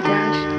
dash